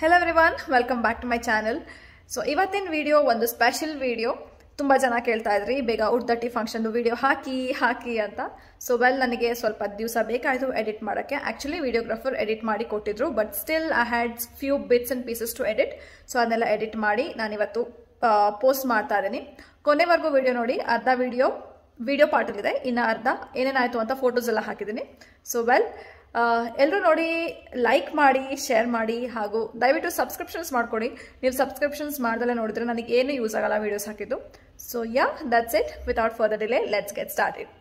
Hello everyone welcome back to my channel so ಇವತ್ತಿನ video ಒಂದು special video ತುಂಬ ಜನ ಕೇಳ್ತಾ ಇದ್ರಿ, ಬೇಗ ಉಡ್ದಟ್ಟಿ ಫಂಕ್ಷನ್ದು ವಿಡಿಯೋ ಹಾಕಿ ಹಾಕಿ ಅಂತ. ಸೊ ವೆಲ್ ನನಗೆ ಸ್ವಲ್ಪ ದಿವಸ ಬೇಕಾಯಿತು ಎಡಿಟ್ ಮಾಡೋಕ್ಕೆ. ಆ್ಯಕ್ಚುಲಿ ವಿಡಿಯೋಗ್ರಾಫರ್ ಎಡಿಟ್ ಮಾಡಿ ಕೊಟ್ಟಿದ್ರು but still I had few bits and pieces to edit so ಅದನ್ನೆಲ್ಲ ಎಡಿಟ್ ಮಾಡಿ ನಾನಿವತ್ತು ಪೋಸ್ಟ್ ಮಾಡ್ತಾ ಇದ್ದೀನಿ. ಕೊನೆವರೆಗೂ ವಿಡಿಯೋ ನೋಡಿ, ಅರ್ಧ ವಿಡಿಯೋ ವಿಡಿಯೋ ಪಾರ್ಟಲ್ಲಿದೆ ಇನ್ನು ಅರ್ಧ ಏನೇನಾಯಿತು ಅಂತ ಫೋಟೋಸ್ ಎಲ್ಲ ಹಾಕಿದ್ದೀನಿ. ಸೊ ವೆಲ್ ಎಲ್ಲರೂ ನೋಡಿ ಲೈಕ್ ಮಾಡಿ ಶೇರ್ ಮಾಡಿ ಹಾಗೂ ದಯವಿಟ್ಟು ಸಬ್ಸ್ಕ್ರಿಪ್ಷನ್ಸ್ ಮಾಡ್ಕೊಡಿ. ನೀವು ಸಬ್ಸ್ಕ್ರಿಪ್ಷನ್ಸ್ ಮಾಡ್ದಲ್ಲೇ ನೋಡಿದ್ರೆ ನನಗೆ ಏನು ಯೂಸ್ ಆಗಲ್ಲ ವೀಡಿಯೋಸ್ ಹಾಕಿದ್ದು. So yeah that's it without further delay let's get started